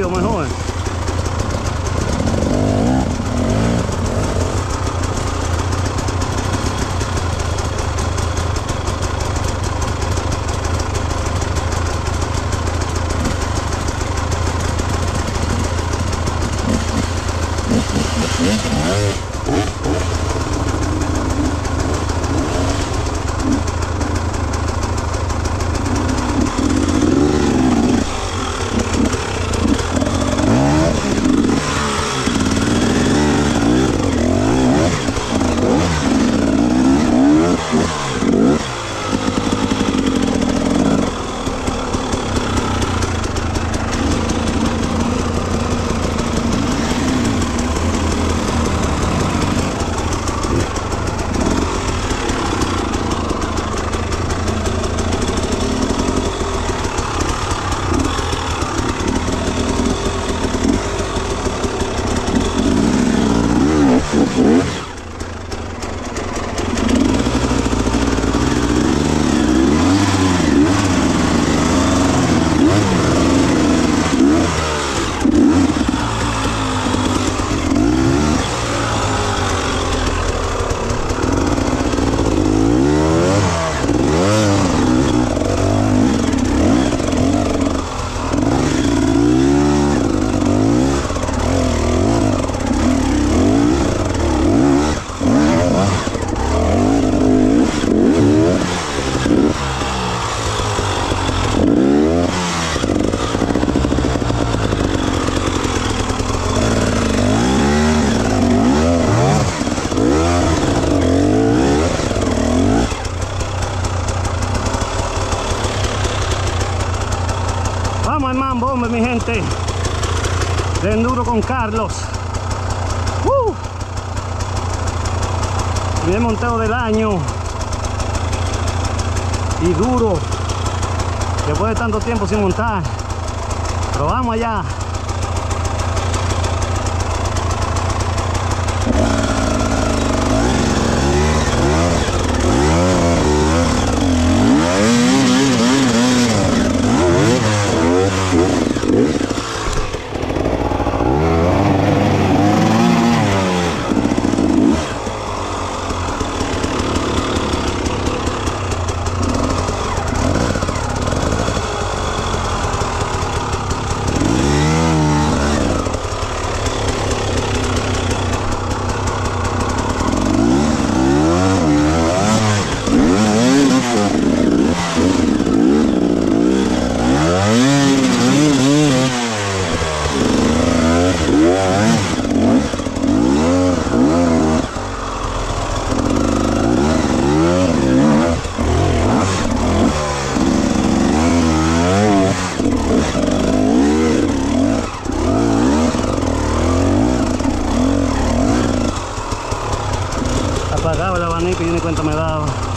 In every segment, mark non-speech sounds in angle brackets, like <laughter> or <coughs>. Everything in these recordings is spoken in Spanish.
on my horn. Carlos. ¡Uh! Primer monteo del año. Y duro. Después de tanto tiempo sin montar. Pero vamos allá. Apagaba el abanico y yo ni cuenta me daba.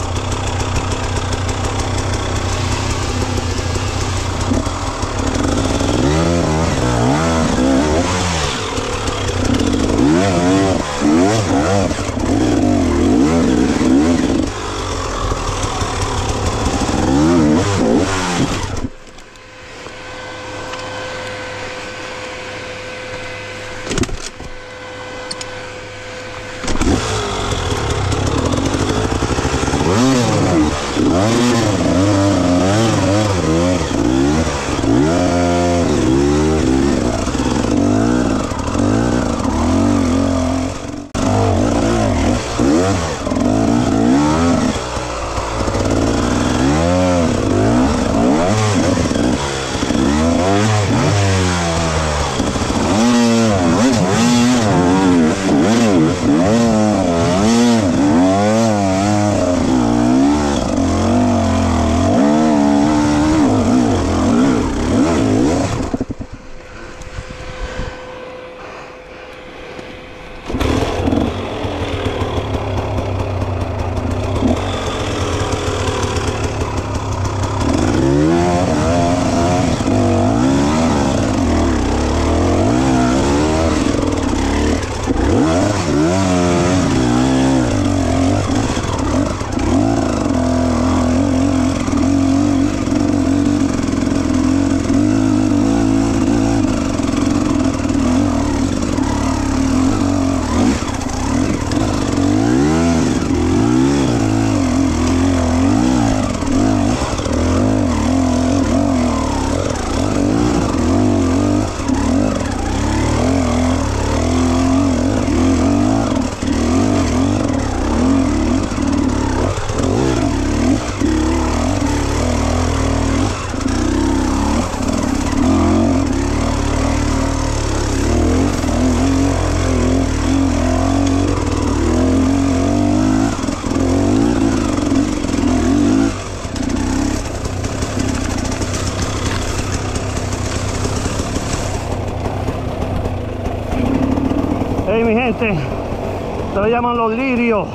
Mi gente, esto lo llaman los lirios.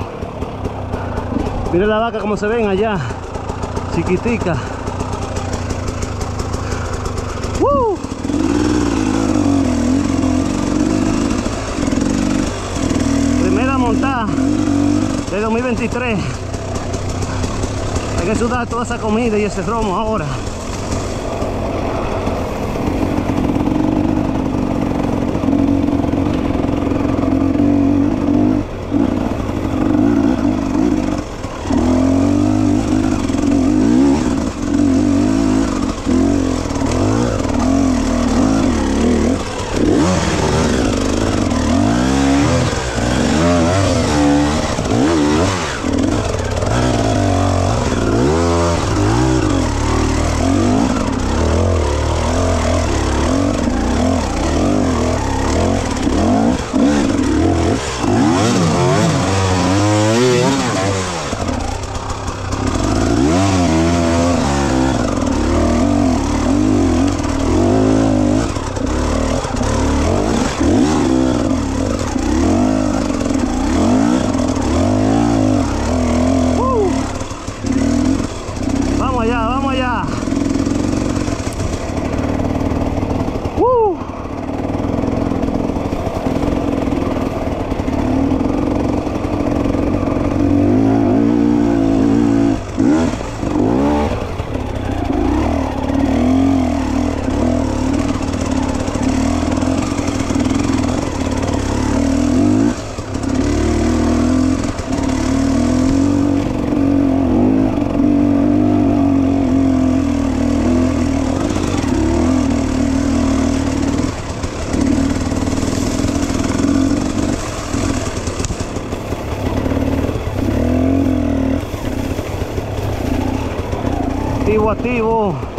Miren la vaca como se ven allá, chiquitica. ¡Woo! Primera montada de 2023. Hay que sudar toda esa comida y ese romo ahora. Activo,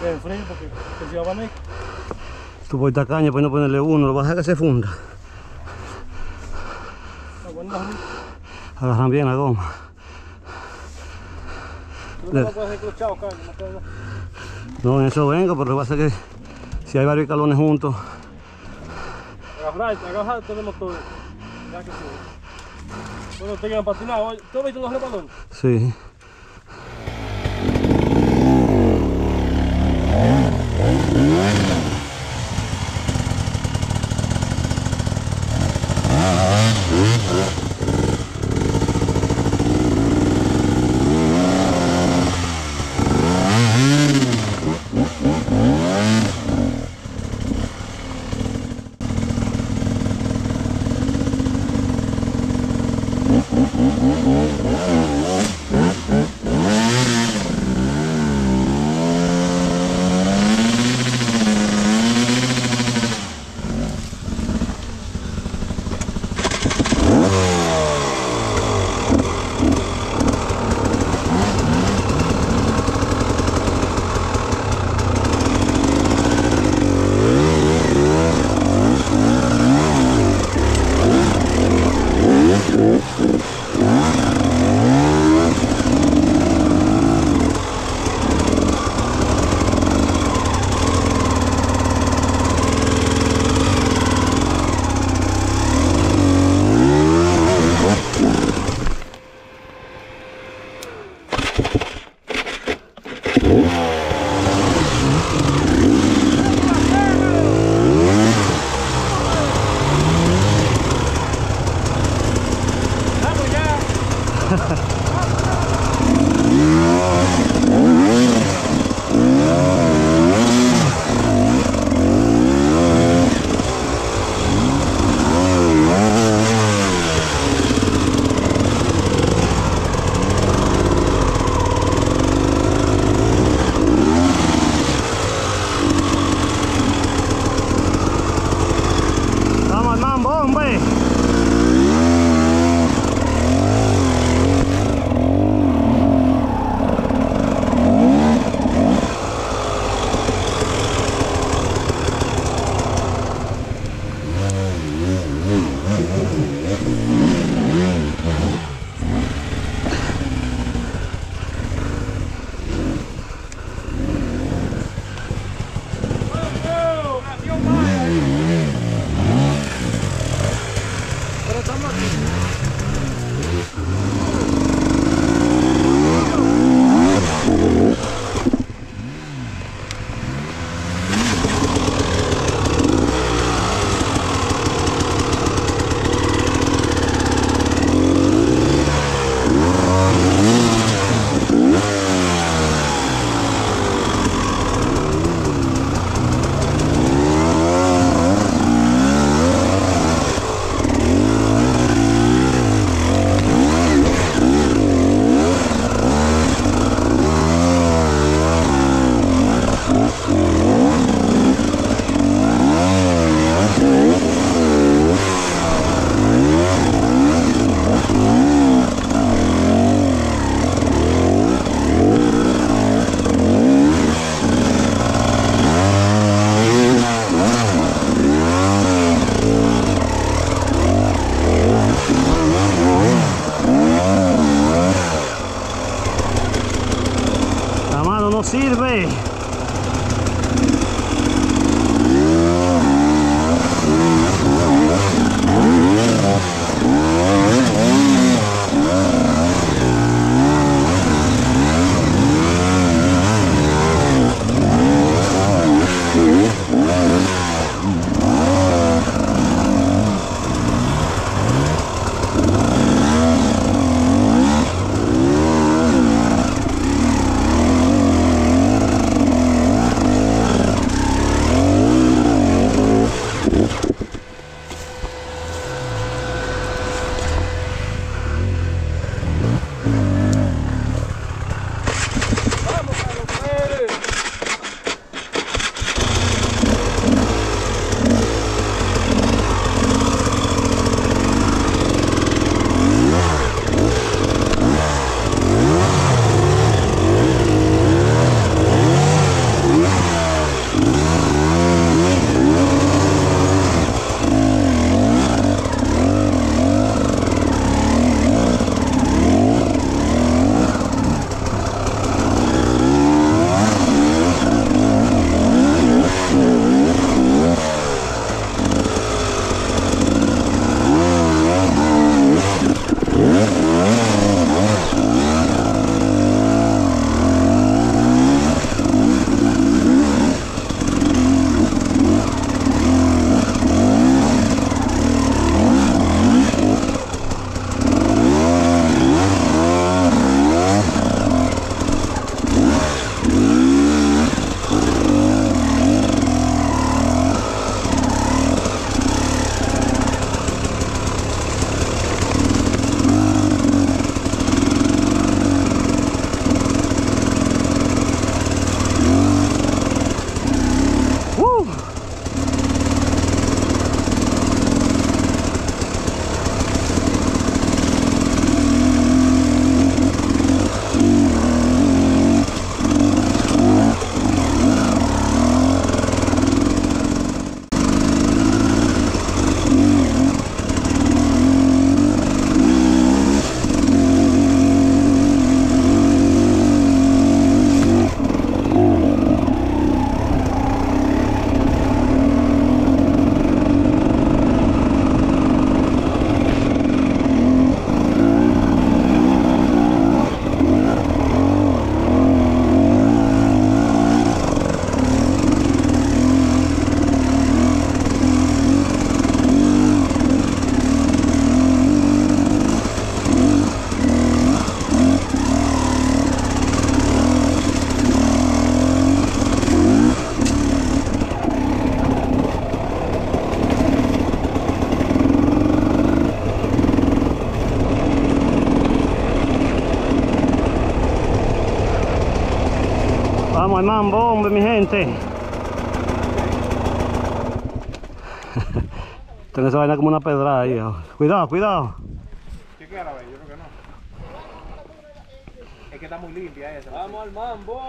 activo. frío porque que si abanico. Tú por tacaña, pues no ponerle uno, lo vas a dejar que se funda. Ruta. Agarran bien la goma. No no en eso vengo, pero lo que pasa es que si hay varios calones juntos, Agarrarte, agarrarte del motor. Ya que sí. Bueno, tengan patinado. Oye, ¿Tú has visto los rebalones? sí. Vamos Ha ha ha. Al mambo, hombre, mi gente. <laughs> Tiene esa vaina como una pedra ahí. oh. Cuidado, cuidado. Yo creo que no. Es que está muy limpia esa. Vamos al mambo.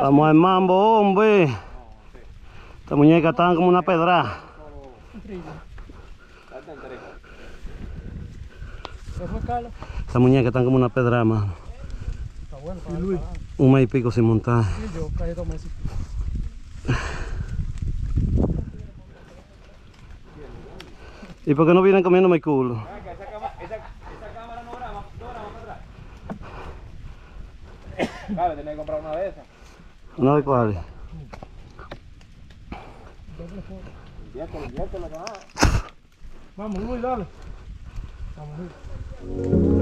Vamos al mambo, hombre. Esta muñeca está como una pedra. Faltan tres. ¿Qué fue, Carlos? Esta muñeca está como una pedra, mano. Está bueno. Un mes y pico sin montar. Y yo, caí dos meses. ¿Y por qué no vienen comiéndome el culo? Esa, cama- esa, esa cámara no graba, no graba para atrás. <coughs> Claro, tenés que comprar una de esas. No de cuáles. Inviértelo, inviértelo. Vamos, Luis, dale. Vamos, Luis.